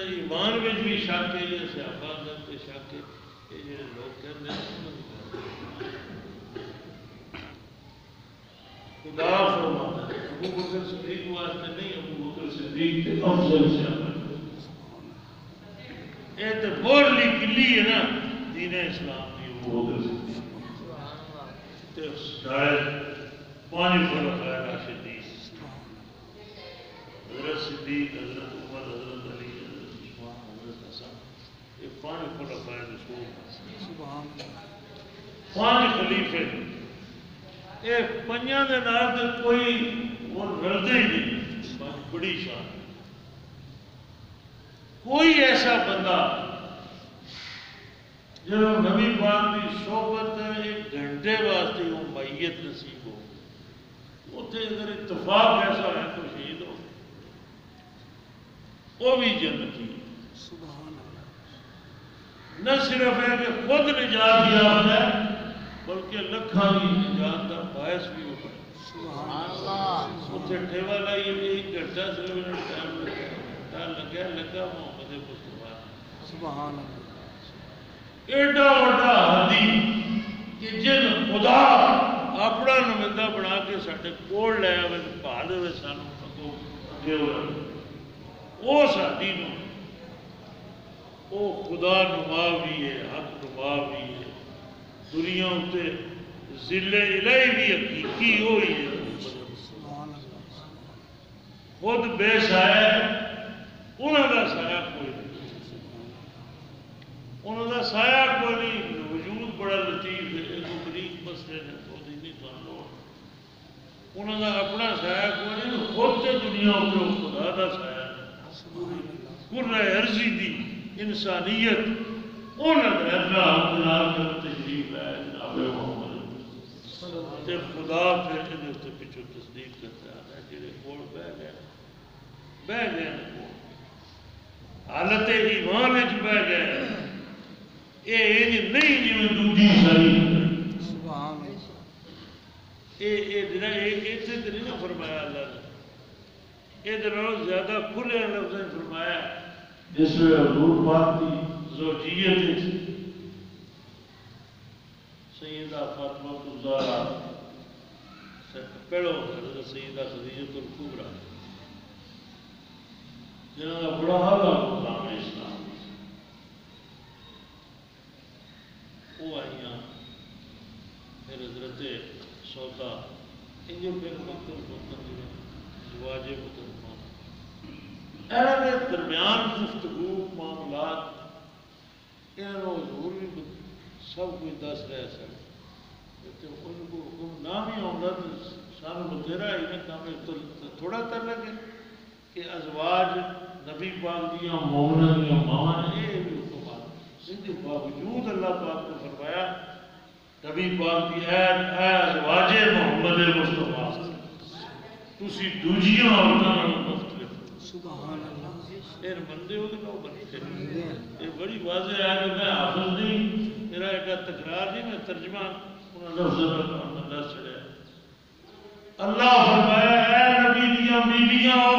دے ایمان وچ بھی شک ہے یہ صحابہ دے تے شک ہے یہ جڑے لوگ کہندے ہیں خدا فرماتا ہے ابو بکر صدیق واسطے نہیں ابو بکر صدیق تے افضل صحابہ اے تے بور لی ہے نا دین اسلام دی ابو بکر صدیق تے شاید پانی فرق ہے راشدی حضرت صدیق حضرت عمر حضرت یہ پانچ خلفاء رسول پانچ خلیفے یہ پنجاں دے نال تے کوئی وہ رلتے ہی نہیں۔ بڑی شان۔ کوئی ایسا بندہ جب نبی پاک کی صحبت ایک گھنٹے واسطے وہ میت نصیب ہو۔ اتنے اگر اتفاق ایسا ہے تو شہید ہو۔ وہ بھی جنتی۔ نہ صرف ہے کہ خود نجات یافتہ ہے بلکہ لکھاں کی نجات کا باعث بھی ہو اتنے ٹھیوا لائی ایک گھنٹہ صرف انہیں ٹائم لگا لگا لگا محمد مصطفیٰ۔ ایڈا وڈا ہادی کہ جن خدا اپنا نمائندہ بنا کے سارے کول لے آئے پا دے سانو اگوں وہ ساری نو وہ خدا نما بھی ہے، حق نما بھی ہے۔ دنیا اتنے ضلع الہی بھی حقیقی ہوئی ہے۔ خود بے سایہ انہوں کا سایہ کوئی نہیں۔ انہوں کا سایہ کوئی نہیں۔ وجود بڑا لطیف ہے ایک بریک مسئلے نے وہ نہیں تو انہوں کا اپنا سایہ کوئی نہیں، خود سے دنیا اتنے خدا کا سایہ کر رہے عرضی دی۔ انسانیت انہوں نے اللہ جناب کر تشریف ہے جناب محمد تے خدا پھر پچھو تصدیق کرتا ہے جڑے کول بہ گئے بہ گئے حالت ایمان وچ بہ گئے اے انج نہیں دوجی ساری اے اے اے ایتھے تے نہیں فرمایا اللہ نے اے دنوں زیادہ کھلے لفظ فرمایا جس میں حضور پاک کی زوجیت سیدہ فاطمہ الزہرا پہلو حضرت سیدہ خدیجہ الکبرا جنہوں کا بڑا حالا مقام ہے اسلام وہ آئیاں پھر حضرت سودا ان جو پھر مکر مکر زواج مکرمان اہل درمیان گفتگو، معاملات انہوں حضور بھی سب کچھ دس رہے سن ان کو حکم نہ بھی آؤں تو سانو بتھیرا ہی نہ کام تھوڑا تر لگے کہ ازواج نبی پاک دیا مومنا دیا ماما یہ بھی حکم آ ان کے باوجود اللہ پاک نے فرمایا، نبی پاک دی اے اے ازواج محمد مصطفیٰ، تسی دوجیاں عورتوں نال سبحان اللہ۔ پھر بندے ہو کہ نو بندے یہ بڑی واضح ہے کہ میں حافظ نہیں میرا ایک تکرار نہیں میں ترجمہ انہوں نے لفظ دس چڑھیا اللہ فرمایا اے نبی دیاں بیبیاں ہو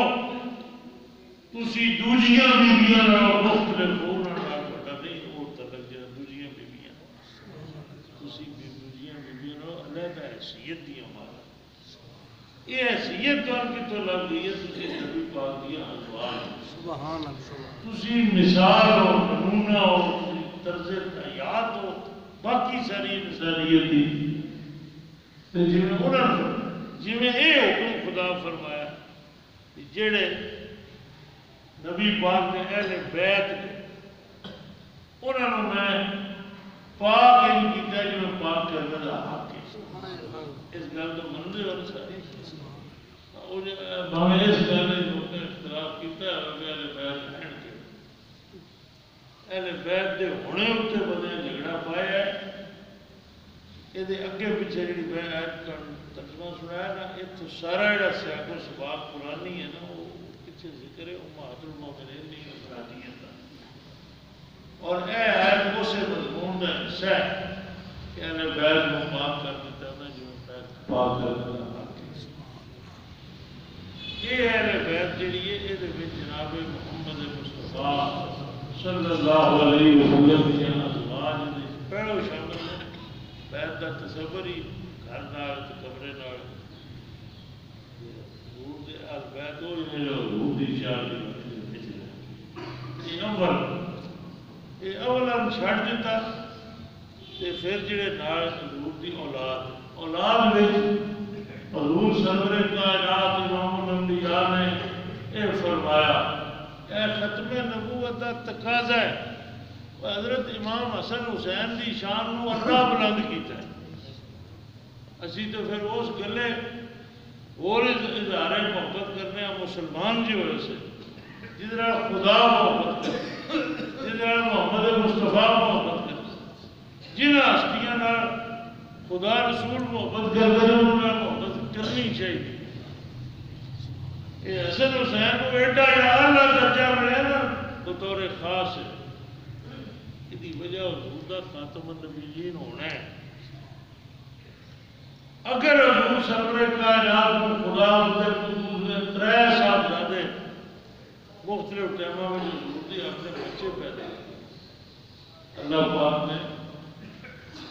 تسی دوجیاں بیبیاں نال مختلف ہو نال بڑا نہیں اور تلک جڑا دوجیاں بیبیاں تسی دوجیاں بیبیاں نال علیحدہ حیثیت دیاں مالا یہ حیثیت تو ان کی تو لگ گئی ہے تسی نبی پاک دیاں سبحان اللہ تسی مثال ہو نمونہ ہو طرز حیات ہو باقی ساری انسانیت دی تے جویں انہاں جویں اے حکم خدا فرمایا جڑے نبی پاک نے اہل بیت نے انہاں نو میں پاک ان کی جو میں پاک کرنے دا حق ہے اس گل تو منتے ہو سارے اس گل اختلاف کیتا اہل بیت رہن کے۔ اہل بیت دے ہونے اتنے بندے جھگڑا پایا یہ اگے پیچھے جی بیت ترجمہ سنایا نا یہ تو سارا جڑا سیاق و سباق پرانی ہے نا، وہ پیچھے ذکر ہے امہات المومنین نہیں افرادیت کا اور اے ہے اسے مضمون کا حصہ ہے کہ اہل بیت کو معاف کر دیتا ہے جو بیت پاک کر دیتا۔ شہر بیت جڑی ہے جیسے بھی جناب محمد مصطفیٰ صلی اللہ علیہ وسلم کے ازواج نے پیڑو شامل ہے۔ بیت دا تصوری گھر نال تو کمرے نال۔ حضور دے آل بیت اور میرے حضور دی شاہر دی یہ اول یہ اول ہم چھڑ جتا تے پھر جڑے نال حضور دی اولاد۔ اولاد میں حضور سرور کائنات امام الانبیاء نے یہ فرمایا، اے ختم نبوت کا تقاضا ہے۔ حضرت امام حسن حسین دی شان نو اللہ بلند کیتا ہے۔ اسی تو پھر اس گلے اور اظہار محبت کرنے ہیں مسلمان جی وجہ سے، جس طرح خدا محبت کرے، جس طرح محمد مصطفیٰ محبت کرے۔ جن ہستیاں خدا رسول محبت کرتے ہیں انہوں نے محبت کرنی چاہیے۔ یہ حسن حسین کو ایڈا اعلیٰ درجہ ملے نا بطور خاص ہے۔ یہ وجہ حضور کا خاتم النبیین ہونا ہے۔ اگر حضور سرور کائنات کو خدا ہوتے حضور نے ترے صاحب زیادہ مختلف ٹائموں میں حضور دی اپنے بچے پیدا اللہ پاک نے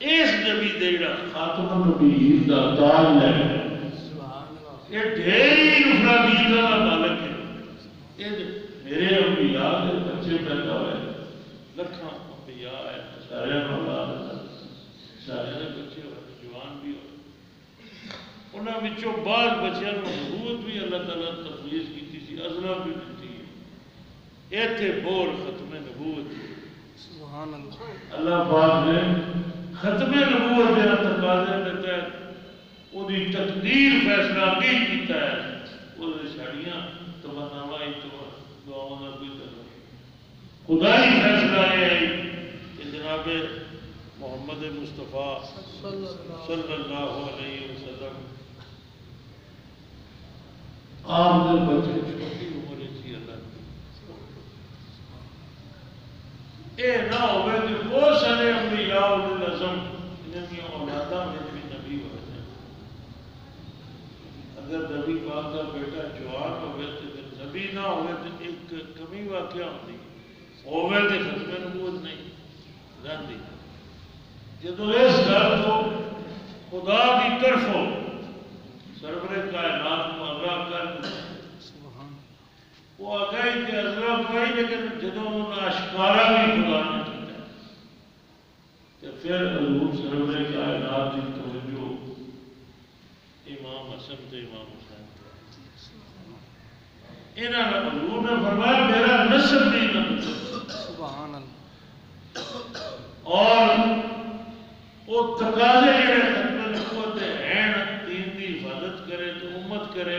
اس نبی دے جڑا خاتم النبیین دا تاج لے سبحان اللہ۔ یہ ڈھیری افرادیت دا مالک ہے۔ یہ میرے انبیاء دے بچے پیدا ہوئے۔ لکھاں انبیاء ہے سارے مولا سارے بچے ہوئے جوان بھی ہوئے۔ انہاں وچوں بعض بچیاں نو حدود بھی اللہ تعالی تفویض کیتی سی ازلا بھی دتی ہے ایتھے بول ختم نبوت سبحان اللہ۔ اللہ پاک نے ختم نبوت دیا تقاضے دے تحت وہی تقدیر فیصلہ نہیں کیتا ہے۔ وہ ساڑیاں تمناوا دعاؤں کا کوئی کرنا خدا ہی فیصلہ ہے کہ جناب محمد مصطفیٰ صلی اللہ علیہ وسلم آپ نے بچے۔ چھوڑ اے نہ ہوئے تو وہ سارے انبیاء العظم جن کی اولادہ میں بھی نبی ہوتے ہیں اگر نبی پاک کا بیٹا جوان ہوئے تو پھر نبی نہ ہوئے تو ایک کمی واقعہ ہوتی ہوئے تو ختم نبوت نہیں رہتی جب اس گھر کو خدا کی طرف ہو سرور کائنات کو اللہ کر وہ آگاہی کے اضراب پائی لیکن جدو انہوں اشکارا بھی خدا نے کیا۔ کہ پھر حضور سرور کائنات کی توجہ امام حسن تو امام حسین انہوں نے حضور نے فرمایا، میرا نسب نہیں نہ سبحان اللہ اور وہ تقاضے جڑے خدمت خود ہیں دین دی حفاظت کرے تو امت کرے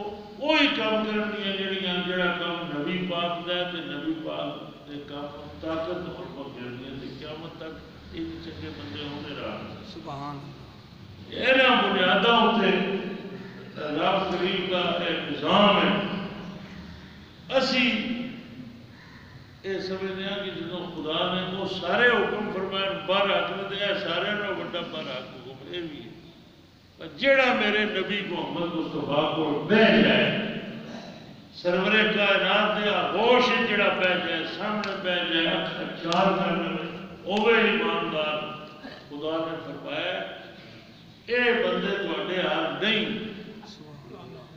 کوئی کام کرنی ہے جڑیاں جڑا کام نبی پاک دا ہے تے نبی پاک دے کام طاقت اور پکڑنی ہے تے قیامت تک ایک چکے بندے ہونے رہا سبحان یہ رہا نہ بنیاداں تے اللہ کریم کا ایک نظام ہے اسی اے سمجھتے ہیں کہ جنہوں خدا نے وہ سارے حکم فرمائے بار حق دے سارے رہا بڑا بار حق حکم اے بھی ہے جڑا میرے نبی محمد مصطفیٰ کو بہ جائے سرور کائنات دیا ہوش جڑا پہ جائے سامنے پہ جائے اکھا چار کر لے اوے ایماندار خدا نے فرمایا، اے بندے تواڈے حال نہیں،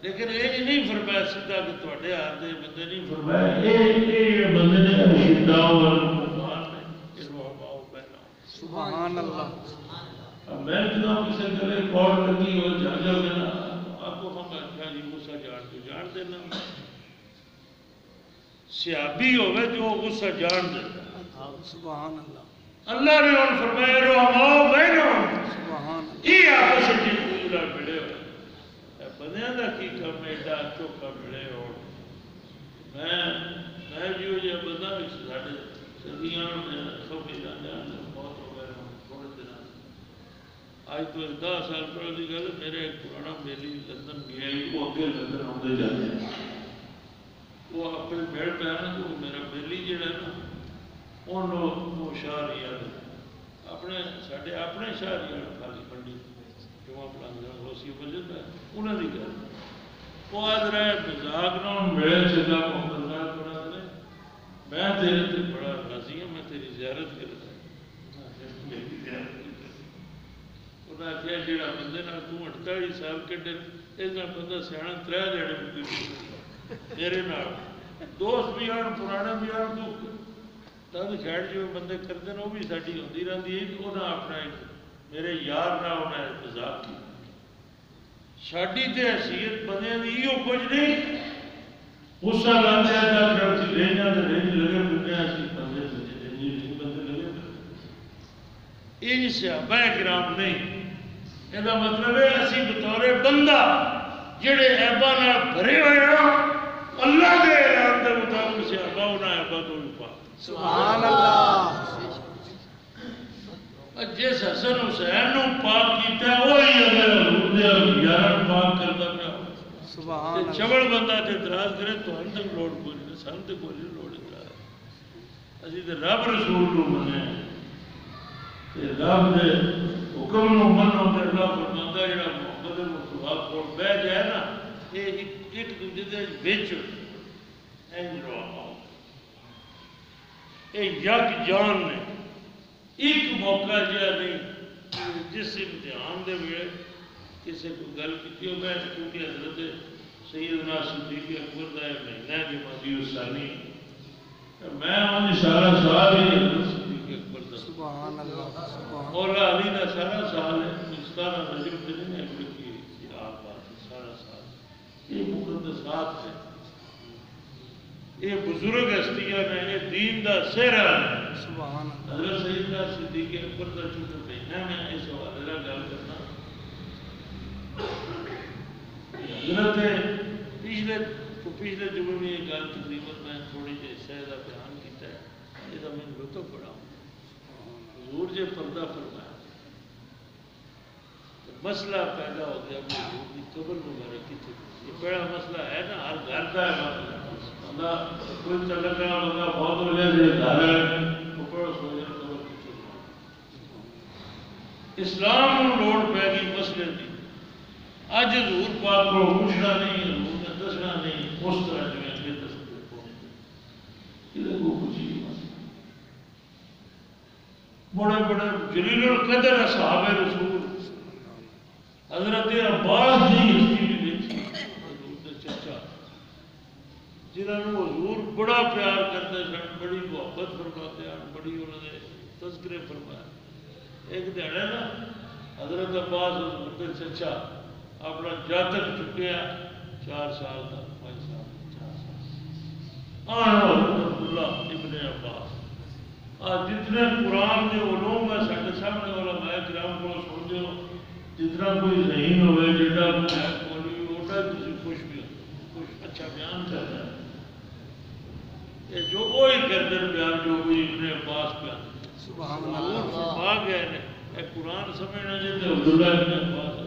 لیکن یہ جی نہیں فرمایا سیدھا کہ تواڈے حال دے بندے نہیں فرمایا۔ اے بندے نے اشداء والمقدار نے اس وہ باو بہنا سبحان اللہ۔ میں جو آپ کسے کرے کوڑ لگی ہو جا جا گیا نا آپ کو ہم کہا جی غصہ جان تو جان دینا۔ سیابی ہوئے جو غصہ جان دینا سبحان اللہ۔ اللہ نے ان فرمائے رو ہم آؤ بھائی رو ہم سبحان اللہ۔ یہ آپ سے جیسے جیسے پڑے ہو۔ اے بنیادہ کی کم ایڈا تو کم لے ہو۔ میں میں جو یہ بنا اس سارے سبیان میں خوفی جان جان دینا آج تو دہ سال پر کی گل میرے ایک پرانا میلی لندن گیا ہے۔ وہ اگے لندن آتے جاتے ہیں۔ وہ اپنے بیڑ پہ نا تو میرا میلی جڑا نا انہوں شہر یاد اپنے ساڑے اپنے شہر یاد خالی منڈی جمع پلانگ روسی بجد ہے انہوں کی گل۔ وہ آج رہے ہیں مزاق نہ میرے چلا محمد نال بنا دے میں تیرے تیرے بڑا راضی ہوں میں تیری زیارت کرتا ہوں۔ انہیں آخیا جہاں بندے تٹالی صاحب کھڈے اس بندہ سیاح تر دینے میرے نال دوست بھی آن پرانے بھی آن تو تد خیر جو بندے کرتے ہیں وہ بھی ساری آتی رہتی ہے وہ نہ اپنا میرے یار نہ انہیں مزاق کی ساری تو حیثیت بندے کی یہ کچھ نہیں غصہ لاتے ہیں نہ کرتی رہنا تو رہنے لگے بندے ایسی بندے بندے لگے انج صحابہ کرام نہیں یہ مطلب ہے اسی بطور بندہ جڑے ایبا نال بھرے ہوئے ہو اللہ دے اعلان دے مطابق سے ایبا ہونا ایبا تو بھی پاک سبحان اللہ جس حسن حسین نو پاک کیتا ہے وہی اللہ حضور دے یار پاک کردا پیا سبحان اللہ چبل بندہ تے دراز کرے تو ہن تک لوڑ کوئی نہیں سن تے کوئی نہیں لوڑ اسی تے رب رسول نو منے تے رب دے کم محمد ہوں اللہ فرماندہ جڑا محمد مصطفیٰ کو بہ جائے نا یہ ایک دوسرے دے وچ این روا یہ یک جان نے ایک موقع جڑا نہیں، جس امتحان دے ویلے کسی کو گل کیتی ہو، میں کیونکہ حضرت سیدنا صدیق اکبر دا مہینہ جمعہ دیو ثانی میں ان اشارہ صاحب سبحان اللہ علی سارا سال نہیں آپ بات سارا سال۔ یہ مقدسات ہے۔ یہ بزرگ ہستیاں یہ دین دا سہرا ہے۔ سبحان اللہ۔ حضرت صدیق اکبر میں اس حوالے گل کرنا حضرت پچھلے تو پچھلے جمعے میں یہ گل تقریباً میں تھوڑی جی شہر کا بیان کیتا ہے یہ تو میں لطف بڑا حضور جی پردہ فرمایا مسئلہ پیدا ہو گیا حضور کی قبر مبارکی تھی یہ بڑا مسئلہ ہے نا، ہر گھر کا ہے کوئی بہت ہو جائے گھر ہے۔ اسلام لوڑ پہ گئی مسئلے کی اج حضور پاک کو نہیں، حضور نے دسنا نہیں، اس طرح بڑے بڑے جلیل القدر صحابہ رسول۔ حضرت عباس جی ہستی نے حضور جنہوں حضور بڑا پیار کرتے سن، بڑی محبت فرماتے ہیں، بڑی انہوں نے تذکرے فرمایا ایک دن نا، حضرت عباس حضور چچا اپنا جاتک چکے ہیں، چار سال کا پانچ سال چار سال آن حضرت ابن عباس۔ جتنے قرآن کے علوم ہے سارے سامنے علماء کرام کو سن جتنا کوئی ذہین ہوئے جڑا ہے کوئی اوٹا تسی خوش بھی خوش اچھا بیان کرنا ہے یہ جو کوئی کردن بیان جو بھی ابن عباس بیان سبحان اللہ۔ فرما گئے نے اے قرآن سمجھنا جے تے عبداللہ ابن عباس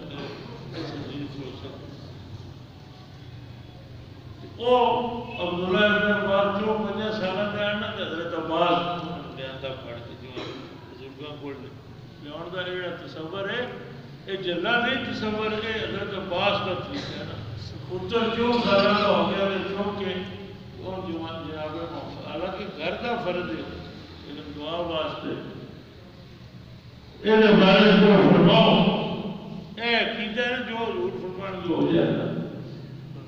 او عبداللہ ابن عباس جو پنجہ سالہ دے آنا حضرت عباس۔ جڑا تصور ہے جلا نہیں تصور ہے حضرت عباس کا طریقہ ہے۔ نا پتر جو کا ہو گیا اور جوان جناب حالانکہ گھر کا فرض ہے۔ لیکن دعا واسطے۔ یہ بارے کو فرماؤ۔ اے کیتا ہے جو حضور فرمان جو ہو جائے گا۔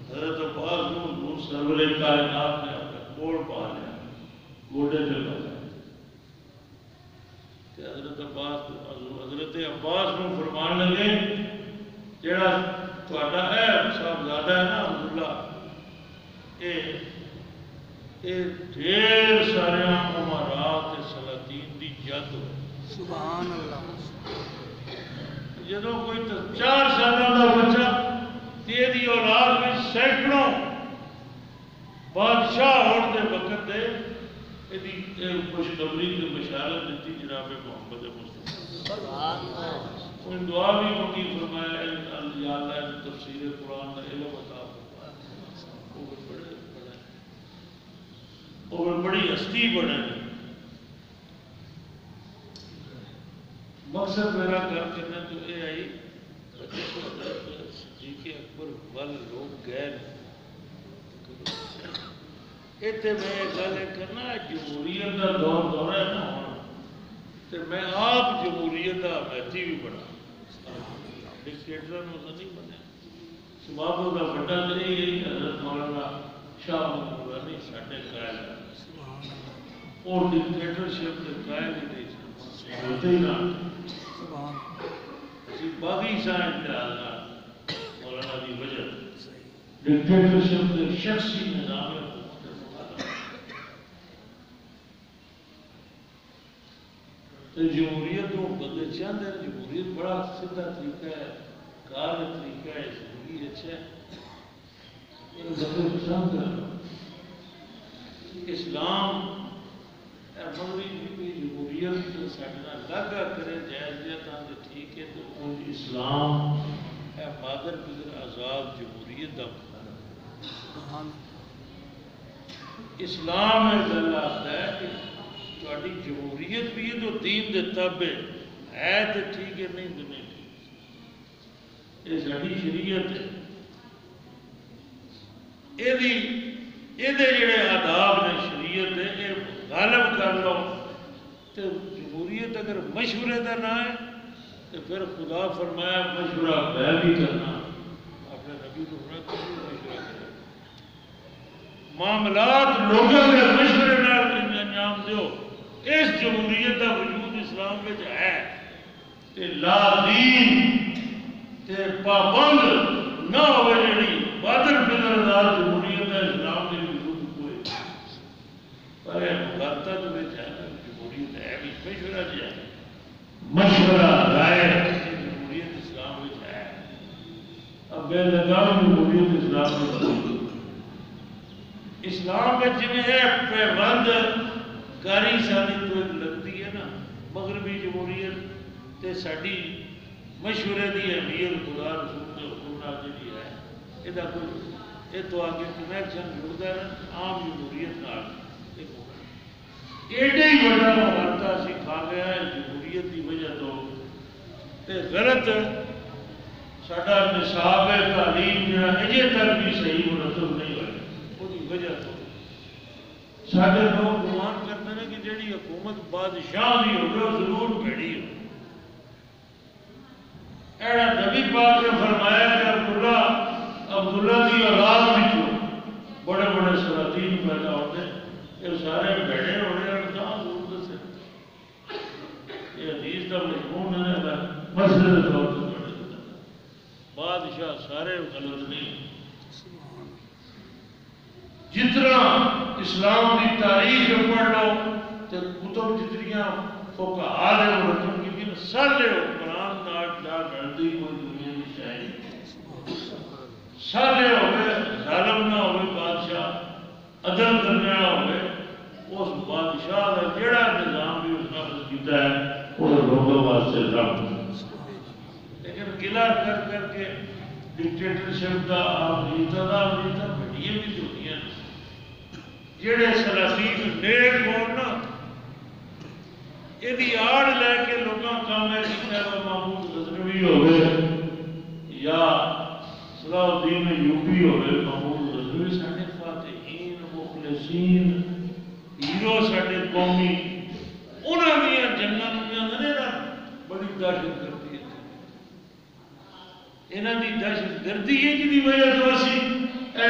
حضرت عباس حضور سرور کائنات نے اپنے کوڑ پا لیا۔ پہ لگا۔ کہ حضرت عباس حضرت عباس کو فرمان لگے جڑا تھوڑا ہے صاحب زیادہ ہے نا عبداللہ اے اے ڈھیر سارے امارات سلاطین دی جد سبحان اللہ جدو کوئی چار سالوں کا بچہ تیری اولاد میں سینکڑوں بادشاہ ہونے کے وقت دے خوشخبری کی بشارت دیتی جناب محمد مصطفیٰ دعا بھی منگی فرمایا یاد ہے تفسیر قرآن علم عطا فرمایا بڑی ہستی بنے مقصد میرا کام کرنا تو یہ آئی جی کے اکبر والے لوگ گئے اتنے میں یہ گل یہ کرنا جمہوریت کا دور دور ہے نا ہوں تو میں آپ جمہوریت کا حمایتی بھی بنا ڈکٹیٹر تو نہیں بنیا سباب کا بڑا تو یہی حضرت مولانا شاہ محمود غنی ساڈے قائل ہے ਸੁਭਾਨ ਅੱਲਾਹ اور ڈکٹیٹرشپ کے قائل ہی نہیں سن ہوتے ہی نہ ਸੁਭਾਨ ਅਸੀਂ ਬਾਗੀ ਸਾਹਿਬ ਦਾ ਮੌਲਾਨਾ ਦੀ ਵਜ੍ਹਾ ਸਹੀ ਡਿਕਟੇਟਰਸ਼ਿਪ ਦੇ ਸ਼ਖਸੀ ਨਿਜ਼ਾਮ جمہوریت وہ بدلے چند جمہوریت بڑا سیدھا طریقہ ہے کار طریقہ ہے زندگی اچھا ہے۔ ان پسند کر اسلام مغربی جی بھی جمہوریت لگا کرے جائز ٹھیک ہے تو اسلام مادر جمہوریت اسلام ہے ہے کہ تھوڑی جمہوریت بھی ہے تو دین دے تابع ہے تو ٹھیک ہے نہیں تو یہ ساری شریعت ہے۔ یہ جڑے آداب نے شریعت ہے یہ غالب کر لو۔ تو جمہوریت اگر مشورے کا نہ ہے تو پھر خدا فرمایا مشورہ میں بھی کرنا۔ اپنے نبی کو مشورہ کرے معاملات لوگوں کے مشورے انجام دیو۔ اس جمہوریت کا وجود اسلام میں ہے تے لا دین تے پابند نہ ہوئے جڑی بادر فضردار جمہوریت ہے اسلام کے وجود کوئی پر یہ مغالطہ تو وچ ہے جمہوریت ہے بھی مشورہ جی ہے مشورہ رائے جمہوریت اسلام میں ہے۔ اب بے لگام جمہوریت اسلام میں کوئی اسلام میں جنہیں ہے پیوند کاری سانی تو ایک لگتی ہے نا مغربی جمہوریت تے ساڈی مشورے دی اہمیت خدا رسول کے حکومت نال جڑی ہے ایتا کوئی ایتو آگے کنیکشن جڑدا ہے عام جمہوریت نال ایڈے ہی بڑا مہارتا سی کھا گیا ہے جمہوریت دی وجہ تو تے غلط ساڈا نصاب ہے تعلیم جنا اجے تر بھی صحیح منظم نہیں ہوئے وہ دی وجہ تو ساڈے لوگ کی حکومت بادشاہ بھی ہوگا، ضرور بھیڑی ہو نبی پاک نے فرمایا کہ عبداللہ عبداللہ کی اولاد جو بڑے بڑے پیدا ہوتے یہ سارے کہاں ضرور دسے۔ یہ حدیث کا ہے بڑے بادشاہ سارے غلط نہیں۔ جتنا اسلام کی تاریخ پڑھ لو تو کتب جتنیاں فقہا دے وہ رقم کی بھی سارے قرآن نال جا لڑتی کوئی دنیا کی شاید سارے ہوئے ظالم نہ ہوئے بادشاہ، عدل کرنے والا ہوئے اس بادشاہ کا جڑا نظام بھی اس نے کیتا ہے وہ لوگوں واسطے رب لیکن گلا کر کر کے ڈکٹیٹرشپ کا آپ نیتا دا، نیتا بڑی بھی تو ہوتی ہیں جڑے سلاسین نیک ہون نا یہ آڑ لے کے محمود غزنوی ہوئے یا صلاح الدین ہوئے محمود غزنوی ساڑھے فاتحین مخلصین ہیرو ساڑھے قومی انہاں جنگاں نا بڑی داشت کرتی ہے انہاں داشت گردی ہے جنہی وجہ تو اے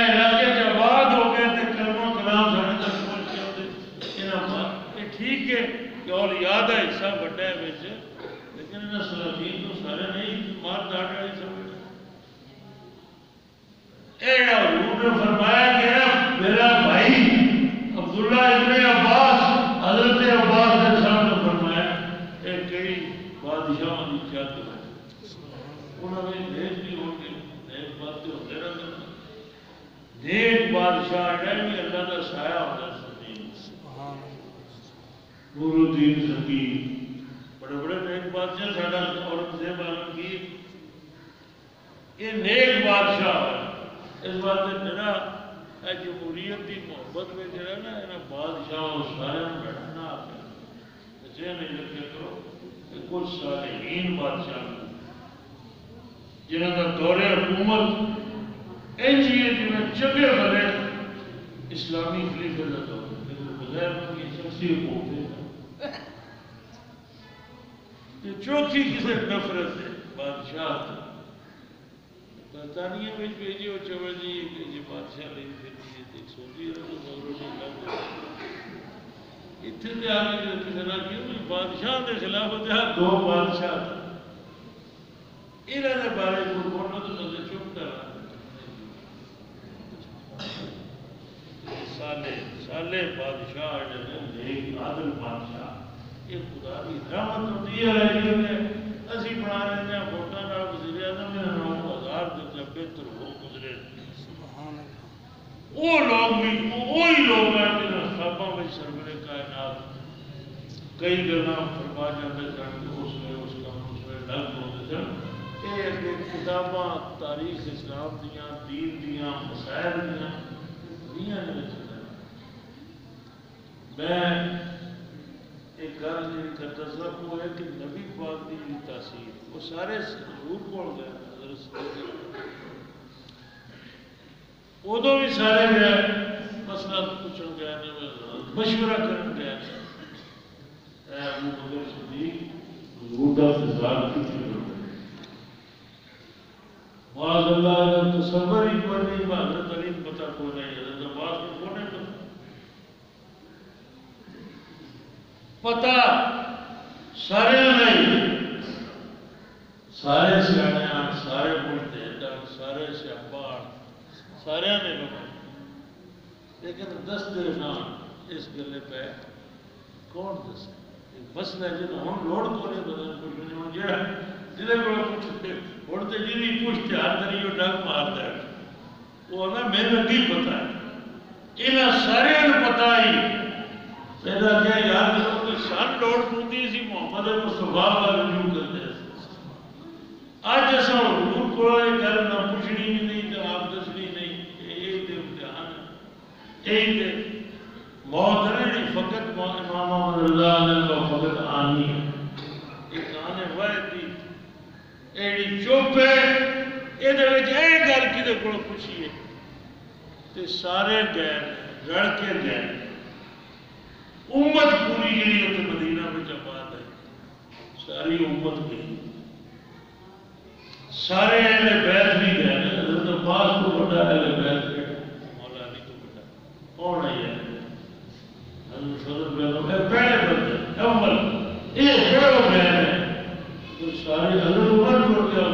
اولیاء دا حصہ بڑا ہے وچ لیکن انہاں سلاطین تو سارے نہیں، مار داڑ والی سمجھ اے حضور نے فرمایا کہ میرا بھائی عبداللہ ابن عباس، حضرت عباس نے سامنے فرمایا، اے کئی بادشاہوں کی جد ہے۔ انہوں نے نیک بھی ہو گئے نیک باتیں ہوتے رہتے نیک بادشاہ ہے، بھی اللہ کا سایہ ہوتا ہے زمین سبحان اللہ نور الدین زکیر بڑے بڑے نیک بادشاہ ساڈا اورنگزیب عالمگیر یہ نیک بادشاہ اس بات سے جڑا اے جمہوریت دی محبت میں جڑا نا انہاں بادشاہوں سارے لڑنا آ جے نہیں لگے کرو کہ کچھ صالحین بادشاہ جنہاں کا دور حکومت این چیئے جنہیں چگے بنے، اسلامی خلیفہ کا دور۔ ہے بغیر کی شخصی حکومت یہ چوتھی کسی نفرت ہے بادشاہ تھا برطانیہ میں بھیجی اور چوڑ جی کہ یہ بادشاہ لئی پھرنی ہے ایک سعودی عرب تو مغرب نے لگ اتنے تے آگے جو کسی نہ کیوں بھی بادشاہ دے خلاف ہوتے ہیں دو بادشاہ تھا انہوں نے بارے کو بولنا تو نظر چپ کر رہا سالے سالے بادشاہ جنہیں نیک عادل بادشاہ یہ خدا کی رحمت ہوتی ہے رہی ہے۔ اسی بنا لیتے ہیں ووٹاں نال وزیر اعظم نے نو ہزار دے بہتر ہو گزرے۔ سبحان اللہ۔ وہ لوگ بھی، وہی لوگ ہیں جنہیں خوابوں میں سرور کائنات کئی گلاں فرما جاتے سن، اس میں، اس کا اس میں لگ ہوتے سن یہ اگے کتاباں، تاریخ اسلام دیاں دین دیاں مسائل دیاں دیاں نے چلے میں ایک گل جی کرتا سا وہ ہے کہ نبی پاک کی جی تاثیر، وہ سارے حضور کول گئے، حضرت صدیق ادو بھی سارے گئے مسئلہ پوچھن گئے نے مشورہ کرن گئے نے اے ابو صدیق، حضور کا انتظار کتنے کرتے معاذ اللہ تصور ہی کوئی نہیں حضرت علی پتہ کوئی نہیں حضرت عباس کو کوئی نہیں پتہ سارے نہیں سارے سیانے آن سارے مجھتے سارے سیاپا سارے نے لگا لیکن دس دے نام اس گلے پہ کون دس مسئلہ ہے جن ہم لوڑ کو نہیں بدل کچھ نہیں ہوں جڑا جلے کو پوچھتے ہوں تو جی پوچھتے ہر دری وہ ڈگ مارتا ہے وہ نا میرے نہیں پتا ہے انہیں سارے پتا ہی پیدا کیا یاد کرو سن لوڑ پوندی سی، محمد مصطفیٰ کا رجوع کرتے ہیں۔ اج اصل حضور کو یہ گل نہ پوچھنی بھی نہیں تو آپ دسنی نہیں یہ تو امتحان ہے یہی تے موت نہیں فقط امام احمد رضا علیہ کا فقط آنی ہے۔ ایک آنے واحد دی۔ ایڑی چپ ہے۔ یہ دے وچ اے گل کدے کول پوچھیے تے سارے گئے رل کے گئے۔ امت پوری جڑی اتنے مدینہ میں آباد ہے۔ ساری امت گئی سارے اہل بیت بھی گئے۔ حضرت عباس کو بڑا اہل بیت ہے۔ مولا علی کو بڑا۔ کون ہے یہ حضرت صدر بیگم ہے۔ پہلے بندے، اول۔ یہ پہلو بیان ہے۔ تو سارے حضرت عمر چھوڑ گیا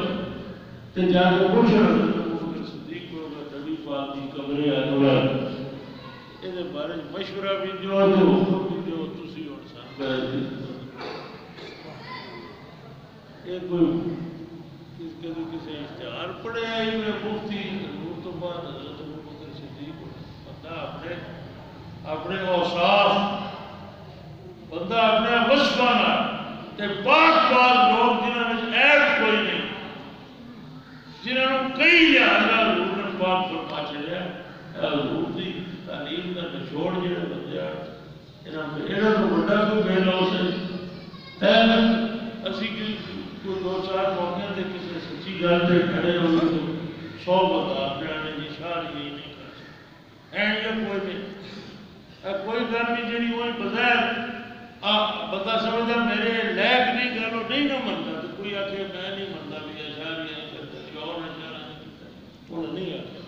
تے جا کے پوچھ رہے صدیق کو نبی پاک کی قبر انور یہ بارے مشورہ بھی جو تو حکم بھی جو تسی ہن سان یہ کوئی کس کدی کسی اشتہار پڑے آئی میں مفتی حضور تو بعد حضرت ابو بکر صدیق بندہ اپنے اپنے اوصاف بندہ اپنے وصفہ نال تے پاک پاک لوگ جنہاں وچ عیب کوئی نہیں جنہاں نوں کئی لحاظ نال حضور نے پاک فرما چھڑیا اے حضور دی تعلیم دا نچوڑ جڑے بندے آ انہاں انہاں تو بڑا کوئی بے لوس ہے اے اسی کی سرکار موقع تے کسے سچی گل کھڑے ہوئے تو سو بتا پیانے جی شاہ یہ نہیں کر ہیں یہ کوئی نہیں کوئی گل نہیں جڑی ہوئی بظاہر بندہ سمجھا میرے لیک نہیں گلو نہیں نہ منتا تو کوئی آکھے میں نہیں منتا بھی اشعار یہ کرتا کہ اور اشعار نہیں کرتا انہوں نہیں آکھے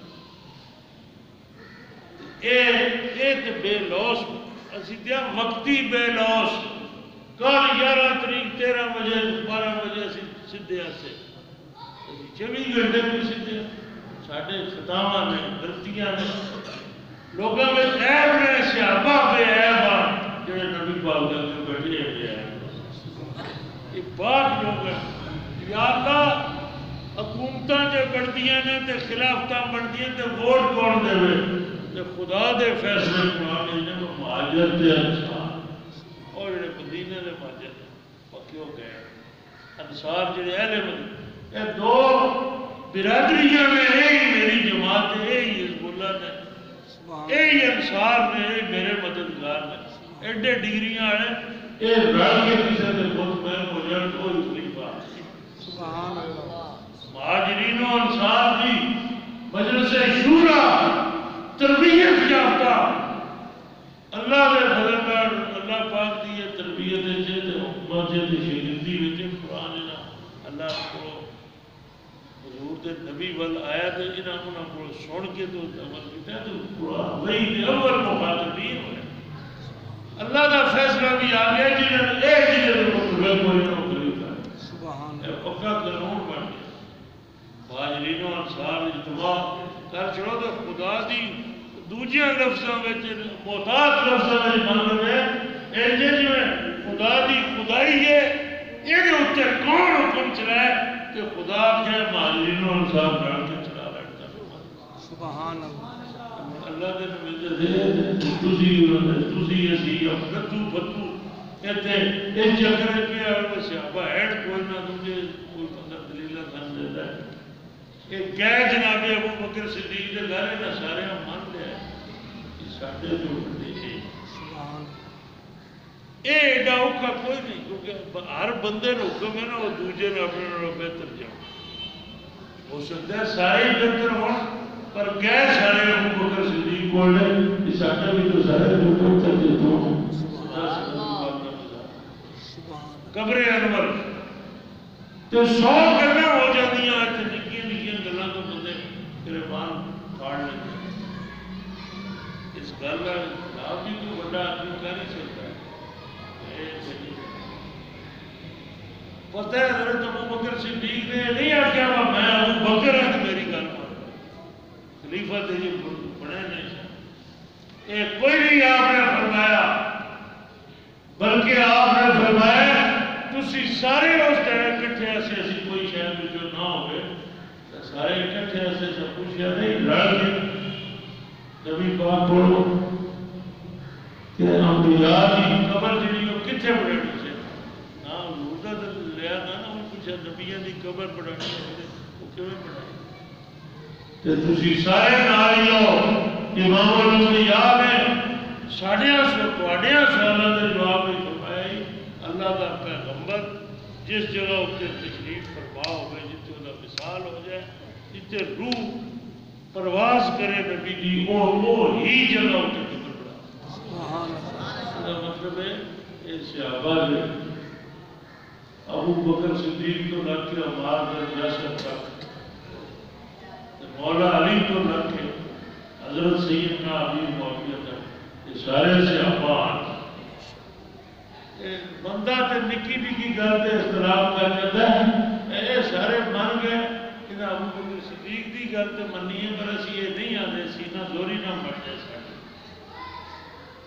اے تے بے لوس اسیدیا مکتی بے لوس کل یارہ تریق تیرہ بجے بارہ بجے اسی سدھے سے چوبی گھنٹے بھی سدھے ساڑھے خطاواں نے غلطیاں نے لوگوں میں عیب نے صحابہ پہ ایب آ جڑے نبی پاک گیا جو بیٹھے ہیں یہ بات لوگ ہیں یا اللہ حکومتاں جو بڑھدیاں نے تے خلافتاں بڑھدیاں تے ووٹ کون دے ہوئے تے خدا دے فیصلے قرآن نے مہاجر تے انصار اور مدینے دے مہاجر پکیو گئے انصار جڑے اہل مدد یہ دو برادریاں میں یہی میری جماعت ہے یہی حزب اللہ نے یہی انصار نے یہی میرے مددگار نے۔ ایڈے ڈگریاں ہیں اے رل کے پیچھے تے خود میں مجھے کوئی نہیں بات سبحان اللہ۔ ماجرین و انصار جی مجلس شورہ تربیت یافتہ۔ اللہ نے کے فضل اللہ پاک دی یہ تربیت ہے تے امت ہے تے شریعت وچ قرآن ہے اللہ کو حضور دے نبی ول آیا تے انہاں انہاں کو سن کے تو عمل کیتا تو قرآن وہی دے اول مخاطبین ہوئے۔ اللہ دا فیصلہ بھی آ گیا جی نے ایک جی نے کوئی نہ کری تھا سبحان اللہ پکا قانون بن گیا۔ حاضرین و انصار اجتماع کر چھوڑو تو خدا دی دوجیاں لفظوں وچ محتاط لفظوں میں مطلب ہے جی جی میں خدا دی خدائی ہے یہ دے ہوتے ہیں کون حکم چلا ہے کہ خدا جائے مالینوں نے صاحب کرنے کے چلا رہتا ہے۔ سبحان اللہ۔ اللہ دے میں مجھے دے تُسی انہوں نے تُسی ایسی افتو فتو کہتے ہیں ایک چکرے پہ آئے کہ شعبہ ایڈ کوئی نہ دنگے کوئی پندر دلیلہ کھان دیتا ہے۔ کہ کہے جنابی ابو بکر صدیق دے گھرے نہ سارے ہم مان لے ہیں کہ ساتھے جو ہیں ایڈا کوئی نہیں کیونکہ ہر بندے نے حکم ہے نا وہ دوجے نے اپنے بہتر جاؤ ہو سکتا ہے سارے بہتر پر سارے ابو بکر صدیق بھی تو سارے قبر انور تو سو ہو جاتی ہیں آج کو بندے کھاڑ اس گل آپ بھی بڑا آدمی نہیں سکتا پتہ ہے حضرت ابو بکر صدیق نے نہیں آگیا وہ میں ابو بکر ہے میری گھر پر خلیفہ تھے جو بڑے نہیں یہ کوئی نہیں آپ نے فرمایا بلکہ آپ نے فرمایا تسی سارے روز کہہ کٹھے ایسے ایسی کوئی شہر میں جو نہ ہوگے سارے کٹھے ایسے سب کچھ یا نہیں رہ گئے نبی پاک بولو کہ انبیاء کی قبر جنہیں ਕੋਲੋਂ ਕਿ ਅੰਬਿਆ ਦੀ ਕਬਰ ਜਿਹੜੀ ਉਹ ਕਿੱਥੇ ਬਣਾਉਣੀ ਸੀ ਨਾ ਹਜ਼ੂਰ ਦਾ ਤਾਂ ਲਿਆ ਨਾ ਨਾ ਉਹ ਪੁੱਛਿਆ ਨਬੀਆਂ ਦੀ ਕਬਰ ਬਣਾਉਣੀ ਹੈ ਉਹ ਕਿਵੇਂ ਬਣਾਈ ਤੇ ਤੁਸੀਂ ਸਾਰੇ ਨਾਲ ਹੀ ਹੋ ਇਮਾਮ ਅਲ-ਅੰਬਿਆ ਨੇ ਸਾਡਿਆਂ ਸੋ ਤੁਹਾਡਿਆਂ ਸਵਾਲਾਂ ਦੇ ਜਵਾਬ ਵਿੱਚ ਫਰਮਾਇਆ ਜੀ, ਅੱਲਾਹ ਦਾ ਪੈਗੰਬਰ ਜਿਸ ਜਗ੍ਹਾ ਉੱਤੇ ਤਸ਼ਰੀਫ ਫਰਮਾ ਹੋਵੇ ਜਿੱਥੇ ਉਹਦਾ ਵਿਸਾਲ ਹੋ ਜਾਏ ਜਿੱਥੇ ਰੂਹ ਪ੍ਰਵਾਸ ਕਰੇ ਨਬੀ ਦੀ ਉਹ ਉਹ ਹੀ ਜਗ੍ਹਾ ਉੱਤੇ ਕਬਰ ایسے آبا جائے ابو بکر صدیق تو رکھے امار در جیسر تک مولا علی تو رکھے حضرت سیدنا علی محبیت ہے اسارے سے امار بندہ تے نکی نکی گردے اختلاف کر جاتا ہے۔ اسارے من گئے۔ کہ ابو بکر صدیق دی گردے منیے، پر اسی یہ نہیں آدھے سینہ زوری نہ مٹ جیسے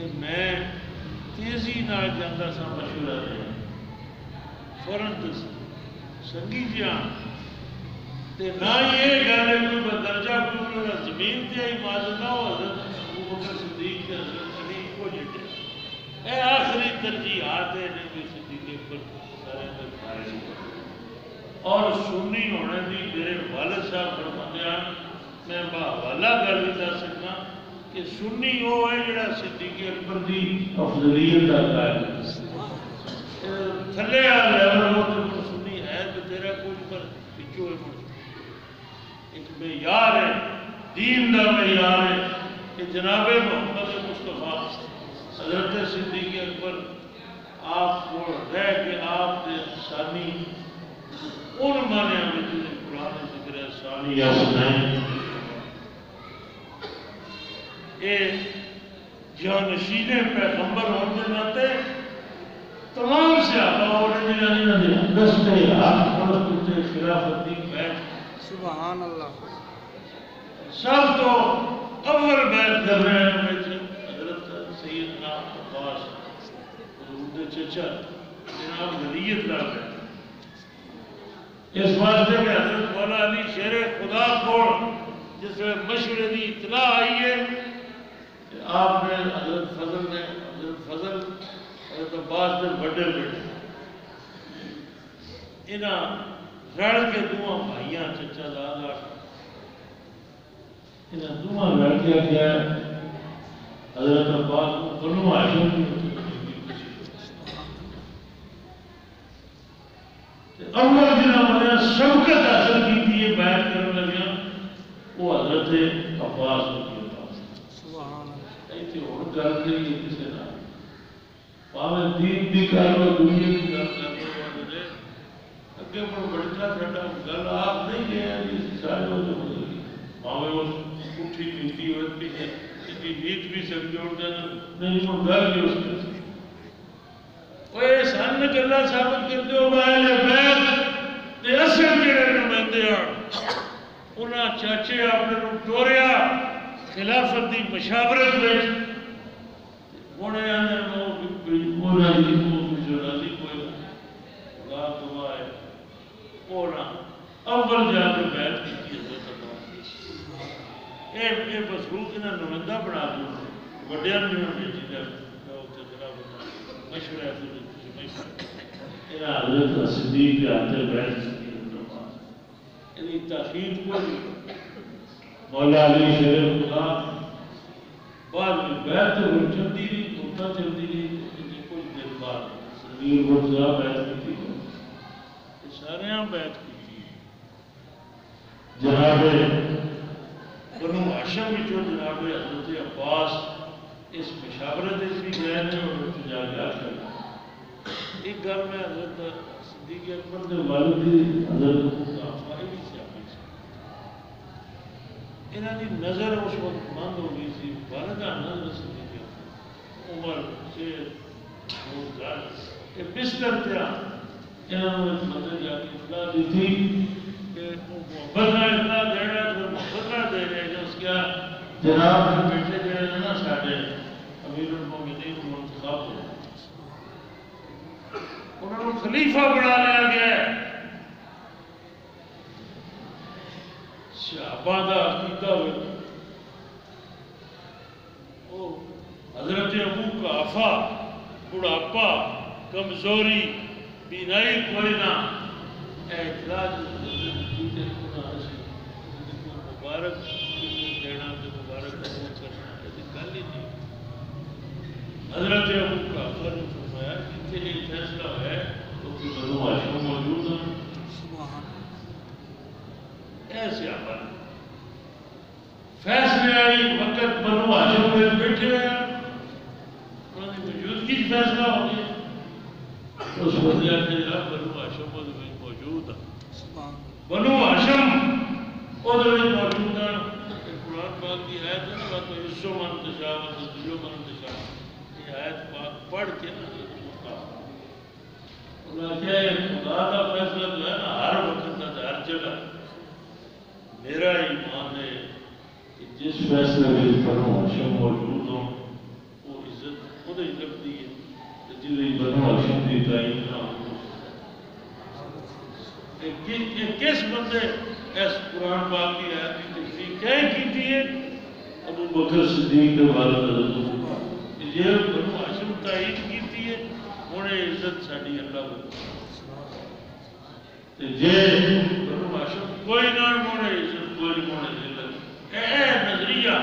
کہ میں تیزی نال جاندہ سا مشورہ دیا فوراً دس سنگی جیاں، تے نہ یہ گل ہے کوئی بدرجہ کوئی انہوں زمین تے آئی معذر نہ ہو، حضرت ابو بکر صدیق تے حضرت علی کو جٹے اے آخری ترجیحات ہے نبی صدیق پر سارے اندر کھائے اور سنی ہونے دی، میرے والد صاحب فرماتے ہیں، میں بحوالہ گل بھی دس سکنا۔ کہ سنی وہ ہے جڑا صدیق اکبر دی افضلیت دا قائل ہے۔ تھلے آ لیول وہ تو سنی ہے تو تیرا کوئی پر پچھو ہے مڑ ایک معیار ہے، دین دا معیار ہے کہ جناب محمد مصطفیٰ، حضرت صدیق اکبر، آپ کو رہ کے آپ کے ثانی ان مانے میں جنہیں قرآن ذکر ہے ثانی یا سنائیں اے جانشین پیغمبر ہونے ناتے تمام صحابہ جنہیں نہ دے دستے حق اور کتے خلافت دی بیٹھ سبحان اللہ۔ سب تو اول بیت کر رہے ہیں میں حضرت سیدنا عباس حضور دے چچا جناب ولیت لا ہے اس واسطے کہ حضرت مولا علی شیر خدا کو جس میں مشورے دی اطلاع آئی ہے کہ آپ نے حضرت فضل نے حضرت فضل، حضرت عباس نے بڑے بیٹے انہاں رل کے دعا بھائیاں، چچا، دادا۔ انہیں دعا رل کے کیا حضرت عباس کو بنو ہاشم کی اول جنہوں نے شوکت حاصل کی تھی یہ بیعت کرنے لگیا وہ حضرت عباس رضی اللہ اللہ ایتھے ہن گل کریے کسے نال پاویں دین دی کر لو دنیا دی کر لو اگے پر بڑکا ساڈا گل آپ نہیں گئے جی سارے ہو جو ہوئی پاویں وہ اٹھی نیتی ہوتی ہے کہ نیت بھی سمجھوڑ دینا نہیں، وہ گل بھی اس کے اوے سن گلا ثابت کرتے ہو، اہل بیت تے اصل جڑے نمائندے ہن انہاں چاچے اپنے نوں ٹوریا خلافت دی مشاورت وچ ہن اندر نو مولا دی کو مشورہ دی کوئی خدا دعا ہے۔ اونا اول جا کے بیعت کی حضرت اللہ اے اے مسروق انہاں نمائندہ بنا دو۔ وڈیاں نہیں ہونے جی مشورہ ہے مشورہ حضرت صدیق کے ہاتھ بیٹھ یعنی تاخیر کو مولا علی شیر خدا بعد میں بیعت ہو چلتی رہی ہوتا چلتی رہی کہ کچھ دن بعد صدیق مرتضی بیعت کی تھی۔ سارے ہاں بیعت کی تھی۔ جناب بنو ہاشم وچوں جناب حضرت عباس اس مشاورت اس بھی گئے نے اور اس جا کے آخر ایک گل میں حضرت صدیق اکبر کے والد کی حضرت کافائی بھی سے آئی سی انہوں کی نظر اس وقت بند ہو گئی سی والدہ نظر صدیق اکبر عمر، شیر گھر کہ بستر تھا انہوں نے مدد جا کے اطلاع دی تھی کہ محبت نہ اطلاع دے رہا ہے تو محبت دے رہے ہیں۔ اس کیا جناب کے بیٹے جڑے نے نا ساڈے امیر المومنین منتخب ہوئے انہوں نے خلیفہ بنا لیا گیا ہے۔ صحابہ عقیدہ ہوئے او حضرت ابو کا آفا بڑھاپا کمزوری بینائی کوئی نہ اعتراض مبارک دینا تو مبارک کرنا یہ گل نہیں حضرت ابو کا آفا نے فرمایا کہ یہ فیصلہ ہے تو کہ بنو ہاشم موجود ہیں سبحان ایسے عمل۔ فیصلے آئی وقت بنو ہاشم میں بیٹھے ہیں۔ انہوں نے موجودگی فیصلہ ہو گیا۔ اس بندے کے جناب بنو ہاشم وہ موجود ہے۔ بنو ہاشم وہ موجود ہے۔ قرآن پاک کی آیت ہے نا تو یسو من تشا و تجلو من تشا یہ آیت پاک پڑھ کے نا اللہ کیا ہے خدا کا فیصلہ جو ہے نا ہر وقت ہر جگہ۔ میرا ایمان ہے کہ جس فیصلے میں بنو ہاشم موجود ہوں، وہ عزت خود ہی لگتی ہے جی بنو ہاشم کی تعین نہ ہو۔ کس بندے اس قرآن پاک کی آیت کی تفسیر کہیں کی ہے؟ ابو بکر صدیق کے والد حضرت یہ بنو ہاشم تعین کی تھی ہے انہیں عزت ساڈی اللہ کو تے بنو ہاشم کوئی نہ موڑے عزت کوئی نہیں موڑے عزت اے نظریہ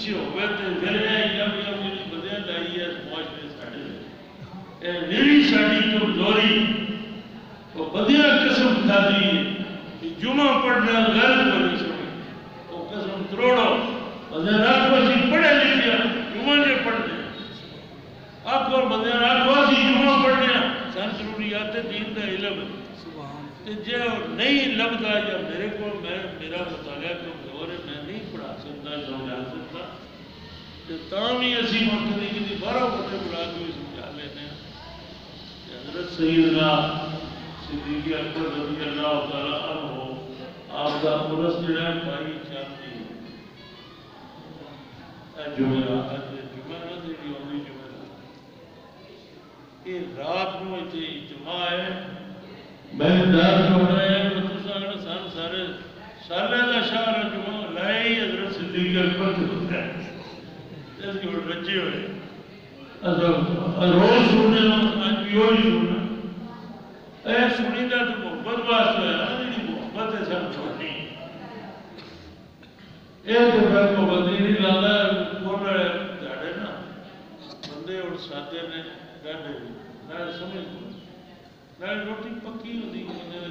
پیچھے ہوئے پھر اے یم یم جی بدیا لائی ہے معاشرے ساڈے اے نیری ساڈی کمزوری وہ بدیا قسم کھادی ہے کہ جمعہ پڑھنا غلط بنی سمجھ وہ قسم تروڑو بدیا رات واسی پڑھے لکھے جمعہ نے پڑھنے آپ کو بدیا رات واسی جمعہ پڑھنے سن ضروریات دین کا علم ہے جے نہیں لبدا یا میرے کو میں میرا مطالعہ کمزور ہے میں نہیں پڑھا سکتا سمجھا سکتا۔ تے تاں بھی اسی وقت دی بارہ بندے بلا کے بھی سمجھا لینے ہیں۔ کہ حضرت سیدنا صدیق اکبر رضی اللہ تعالی عنہ آپ کا پرس جڑا ہے، بھائی چاندی۔ اے جمعہ اج جمعہ نہ دی ہوندی جمعہ یہ رات نو اتنے اجتماع ہے۔ میں دار جو ہے کہ تساں سن سارے سالے دا شاہر جمعہ لائے ہی حضرت صدیق اکبر سے ہوتا ہے۔ جس کی وہ رجی ہوئے۔ اچھا، روز سننے نا آج بھی ہو ہی سننے اے، سنی دا تو محبت باس ہوئے آنے نہیں جی، جی، محبت ایسا ہم چھوٹی اے تو پھر محبت ہی نہیں لانا ہے یعنی کون رہے جاڑے نا۔ بندے اور ساتھے نے گھنے ہوئے میں سمجھ گھنے میں روٹی پکی ہوتی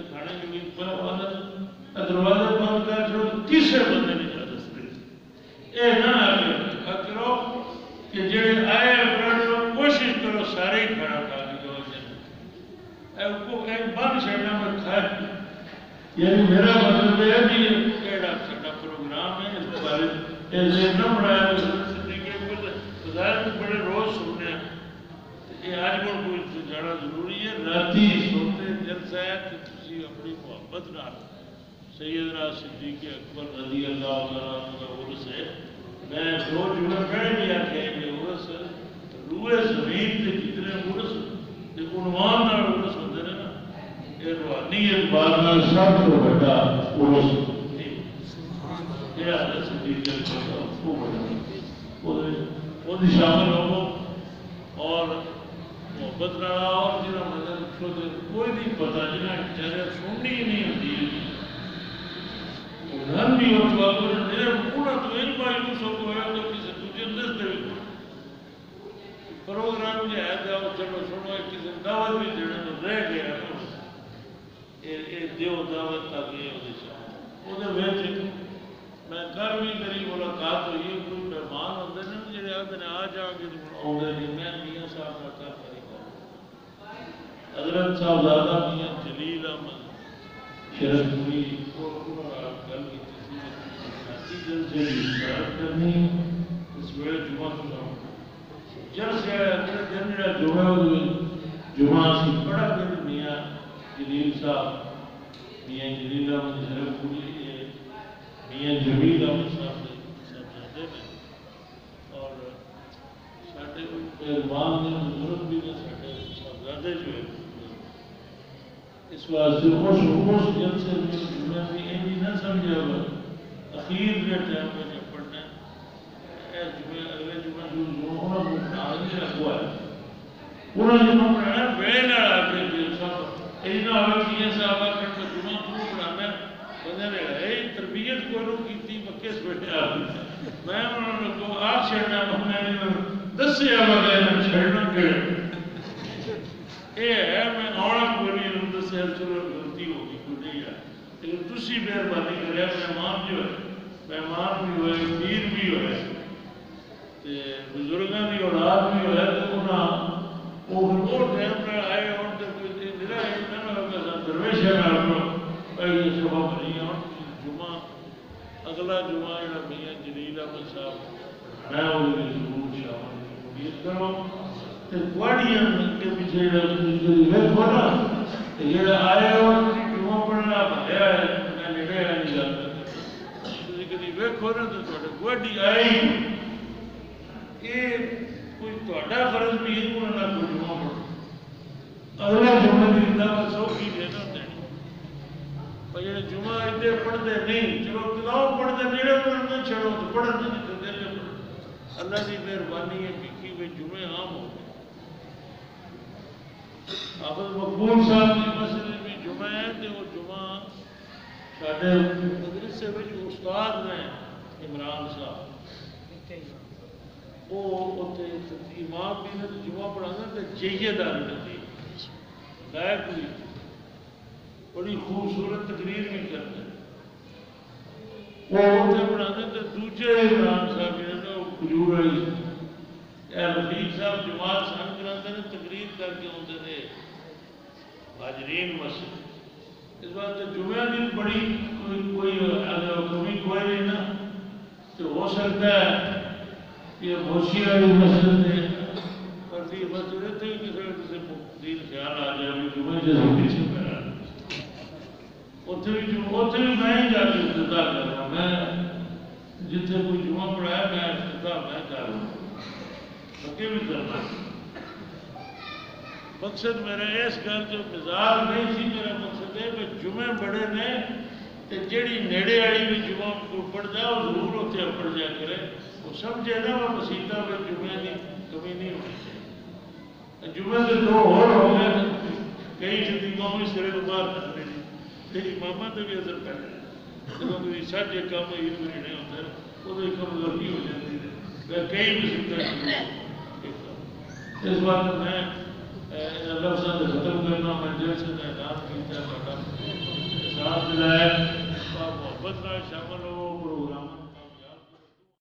کھانے کے لیے بڑا بہت ہے دروازہ بند کر چھوڑ تیسرے بندے نے اجازت دے اے نہ آگے خط کرو کہ جڑے آئے افراد لوگ کوشش کرو سارے ہی کھڑا کھا کے جو جائیں اے کو کہیں بند چھڑنا میں کھا یعنی میرا مطلب ہے کہ یہ کیڑا چھڑا پروگرام ہے اس بارے یہ ذہن نہ بنایا مسلم کے بارے بظاہر میں بڑے روز سننے ہیں یہ آج کو کوئی جڑا ضروری ہے راتی سنتے دل سے ہے کہ تسی اپنی محبت نہ سیدنا صدیق اکبر رضی اللہ تعالیٰ عنہ کا عرس ہے۔ میں دو جمعہ پہلے بھی آکھے کہ عرس روئے زمین تے جتنے عرس؟ تے عنوان نال عرس ہوندے نے نا۔ یہ روحانی اعتبار نال سب تو بڑا عرس۔ یہ حضرت صدیق اکبر کا وہ بڑا وہ شامل ہو۔ اور محبت نہ اور جنہاں مدد کوئی نہیں پتا جنہاں چہرے سننی ہی نہیں ہوتی۔ رن بھی ہو چکا تو میرے پورا تو ایک مایوس ہو گیا تو کسی دوسرے دس دے پروگرام جو ہے جاؤ چلو سنو ایک کسی دعوت بھی دینے تو رہ گیا یہ دیو دعوت تک یہ ہوتی چاہوں وہ ویچ میں کر بھی میری ملاقات ہوئی ہے کوئی مہمان ہوتے ہیں جڑے آتے ہیں آ جا کے آؤں نہیں میں میاں صاحب کا کیا کری حضرت صاحب زادہ میاں جلیل احمد شرف ہوئی گل کی جلسے کی شرط کرنی اس ویلے جمعہ تو جاؤں جلسے اگلے دن جڑا جمعہ ہوئے جمعہ سی بڑا دن میاں جلیل صاحب میاں جلیل احمد شرف ہوئی میاں جمیل احمد صاحب صاحبزادے نے اور ساڈے مہربان نے بزرگ بھی نے ساڈے صاحبزادے جو ہے اس واسطے اس اس جلسے میں میں بھی یہ نہیں نہ سمجھا ہوا۔ اخیر کے ٹائم میں جب پڑھنا اے جمعہ، اگلے جمعہ جو جو انہوں کو نال رکھوا ہے۔ انہوں نے جمعہ پڑھنا وے نال آ کے جو سب یہ نہ ہو کہ یہ صاحب آ کر جمعہ تو پڑھانا بندے نے کہا ہے تربیت کو لوگ کیتی مکے سے بیٹھے آ میں انہوں نے کو آ چھڑنا میں نے دس دسیا وغیرہ چھڑنا کڑے اے ہے سیل سیلسلر غلطی ہوگی کھلی ہے لیکن تسی مہربانی کرے مہمان جو ہے مہمان بھی ہوئے، پیر بھی ہوئے، تے بزرگاں دی اولاد بھی ہوئے، تو انہاں او ہر ٹائم پر آئے ہون تے کوئی میرا ایک نہ ہو کہ درویش ہے میں اپنا پہلے سبا بنی ہوں جمعہ، اگلا جمعہ یا میاں جلیل احمد صاحب، میں وہ ضرور شامل ہوں، یہ کرو۔ تے گواڑیاں کے پیچھے لگے ہوئے کھولا اللہ دی مہربانی ہے کہ جمعے عام ہو حضرت مقبول صاحب کی مسئلے میں جمعہ ہے تھے اور جمعہ شاہد مدرس سے بھی جو استاد ہیں، عمران صاحب۔ وہ ہوتے تقریمات بھی ہیں تو جمعہ پڑھا گا کہ جہیہ دار کرتی لائق ہوئی۔ بڑی خوبصورت تقریر بھی کرتے ہیں۔ وہ ہوتے پڑھا گا کہ دوچھے عمران صاحب کرتے ہیں، وہ خجور رہی ہیں مفید صاحب، جماعت سن کراتے نے تقریر کر کے ہوتے تھے حاضرین مسجد اس بات جمعہ دن بڑی کوئی کمی کوئی نہیں نا، تو ہو سکتا ہے کہ بھوشی والی مسجد ہے۔ پر دی مسجد تھی کسی کسی دین خیال آ جائے جمعہ جیسے پیچھے پہ اتنے بھی اتنے بھی میں جا کے افتتاح کر رہا میں جتنے کوئی جمعہ پڑھایا، میں افتتاح میں کر رہا ہوں۔ فقیر دربار مقصد میرا اس گھر جو مزاج نہیں سی، میرا مقصد ہے کہ جمعے بڑے نے تے جڑی نیڑے آئی بھی جمعہ کو پڑ جا او ضرور ہوتے ہیں پڑ جا کرے۔ وہ سمجھے نا وہ مسیطہ پر جمعہ نہیں کمی نہیں ہونی چاہیے۔ جمعہ سے دو اور ہو گئے، کئی جدی قوم اس طرح کو باہر کر دے تیری جی۔ ماما تو بھی اثر پڑ رہا ہے کوئی ساڈے کام ہی نہیں ہوتا ہے وہ تو ایک کم غلطی ہو جاتی ہے۔ کئی مسیتا اس بات میں لفظ ختم کرنا میں دل سے اعلان کیا صاحب محبت کا شامل